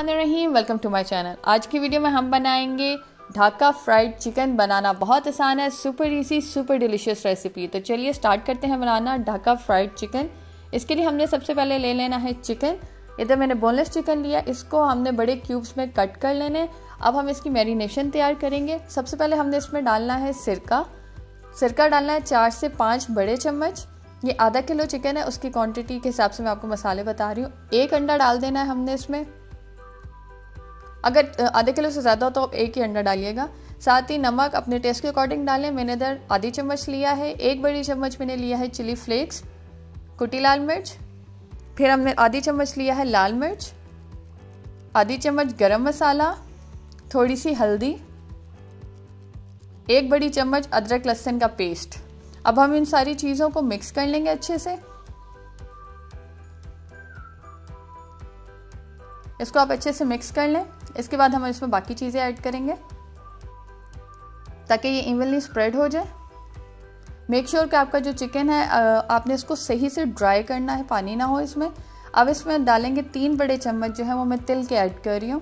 Rahim welcome to my channel आज की video में हम बनाएँगे ढाका फ्राइड चिकन बनाना। बहुत आसान है super easy super delicious recipe तो चलिए स्टार्ट करते हैं बनाना ढाका फ्राइड चिकन इसके लिए हमने सबसे पहले ले लेना है चिकन इधर मैंने बोनलेस चिकन लिया, इसको हमने बड़े क्यूब्स में कट कर लेने अब हम इसकी मैरिनेशन तैयार करेंगे। सबसे पहले हमने इसमें डालना है सिरका। सिरका डालना है चार से पाँच बड़े चम्मच। ये आधा किलो चिकन है, उसकी क्वांटिटी के हिसाब से मैं आपको मसाले बता रही हूँ। एक अंडा डाल देना है हमने इसमें। अगर आधे किलो से ज़्यादा हो तो आप एक ही अंडा डालिएगा। साथ ही नमक, अपने टेस्ट के अकॉर्डिंग डालें। मैंने इधर आधी चम्मच लिया है, एक बड़ी चम्मच मैंने लिया है चिली फ्लेक्स, कुटी लाल मिर्च, फिर हमने आधी चम्मच लिया है लाल मिर्च, आधी चम्मच गरम मसाला थोड़ी सी हल्दी, एक बड़ी चम्मच अदरक लहसुन का पेस्ट। अब हम इन सारी चीज़ों को मिक्स कर लेंगे अच्छे से। इसको आप अच्छे से मिक्स कर लें। इसके बाद हम इसमें बाकी चीज़ें ऐड करेंगे, ताकि ये इवनली स्प्रेड हो जाए। मेक श्योर sure कि आपका जो चिकन है आपने इसको सही से ड्राई करना है, पानी ना हो इसमें। अब इसमें डालेंगे तीन बड़े चम्मच जो है, वो मैं तिल के ऐड कर रही हूँ।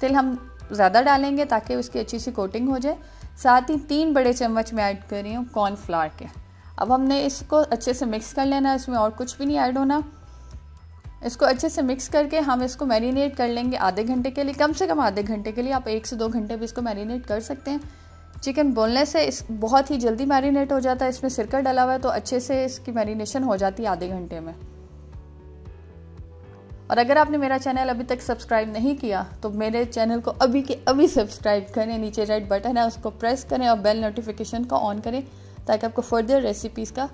तिल हम ज़्यादा डालेंगे ताकि उसकी अच्छी सी कोटिंग हो जाए। साथ ही तीन बड़े चम्मच में ऐड कर रही हूँ कॉर्नफ्लावर के। अब हमने इसको अच्छे से मिक्स कर लेना है, इसमें और कुछ भी नहीं ऐड होना। इसको अच्छे से मिक्स करके हम इसको मैरिनेट कर लेंगे आधे घंटे के लिए। कम से कम आधे घंटे के लिए आप एक से दो घंटे भी इसको मैरिनेट कर सकते हैं। चिकन बोलने से इस बहुत ही जल्दी मैरिनेट हो जाता है। इसमें सिरका डला हुआ है तो अच्छे से इसकी मैरिनेशन हो जाती है आधे घंटे में। और अगर आपने मेरा चैनल अभी तक सब्सक्राइब नहीं किया तो मेरे चैनल को अभी के अभी सब्सक्राइब करें। नीचे रेड बटन है, उसको प्रेस करें और बेल नोटिफिकेशन को ऑन करें, ताकि आपको फर्दर रेसिपीज़ का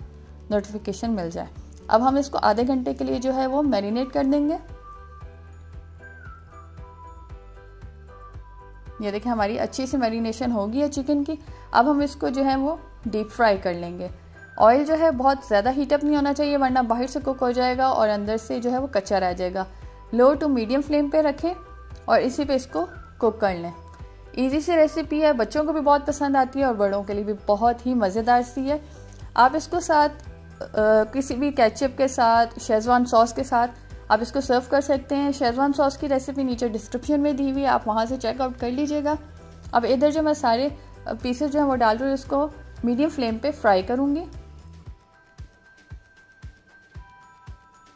नोटिफिकेशन मिल जाए। अब हम इसको आधे घंटे के लिए जो है वो मैरिनेट कर देंगे। ये देखिए, हमारी अच्छी सी मैरिनेशन होगी है चिकन की। अब हम इसको जो है वो डीप फ्राई कर लेंगे। ऑयल जो है बहुत ज़्यादा हीटअप नहीं होना चाहिए, वरना बाहर से कुक हो जाएगा और अंदर से जो है वो कच्चा रह जाएगा। लो टू मीडियम फ्लेम पे रखें और इसी पे इसको कुक कर लें। ईजी सी रेसिपी है, बच्चों को भी बहुत पसंद आती है और बड़ों के लिए भी बहुत ही मज़ेदार सी है। आप इसको साथ किसी भी कैचअप के साथ शेजवान सॉस के साथ, आप इसको सर्व कर सकते हैं। शेजवान सॉस की रेसिपी नीचे डिस्क्रिप्शन में दी हुई है, आप वहाँ से चेकआउट कर लीजिएगा। अब इधर जो मैं सारे पीसेस जो हैं वो डाल रही हूँ, इसको मीडियम फ्लेम पे फ्राई करूँगी।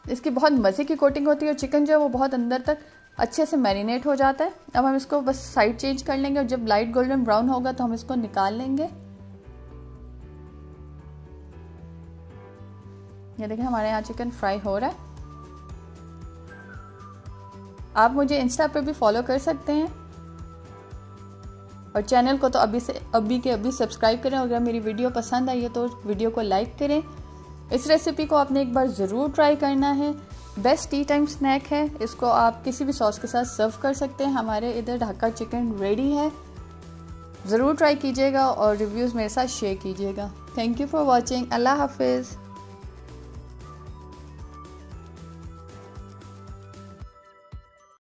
इसकी बहुत मज़े की कोटिंग होती है और चिकन जो है वो बहुत अंदर तक अच्छे से मैरिनेट हो जाता है। अब हम इसको बस साइड चेंज कर लेंगे और जब लाइट गोल्डन ब्राउन होगा तो हम इसको निकाल लेंगे। ये देखें हमारे यहाँ चिकन फ्राई हो रहा है। आप मुझे इंस्टा पे भी फॉलो कर सकते हैं। और चैनल को तो अभी से, अभी के अभी सब्सक्राइब करें अगर मेरी वीडियो पसंद आई है तो वीडियो को लाइक करें। इस रेसिपी को आपने एक बार ज़रूर ट्राई करना है। बेस्ट टी टाइम स्नैक है। इसको आप किसी भी सॉस के साथ सर्व कर सकते हैं। हमारे इधर ढाका चिकन रेडी है। ज़रूर ट्राई कीजिएगा और रिव्यूज़ मेरे साथ शेयर कीजिएगा। थैंक यू फॉर वॉचिंग अल्लाह हाफिज़।